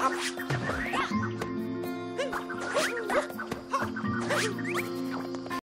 Ha!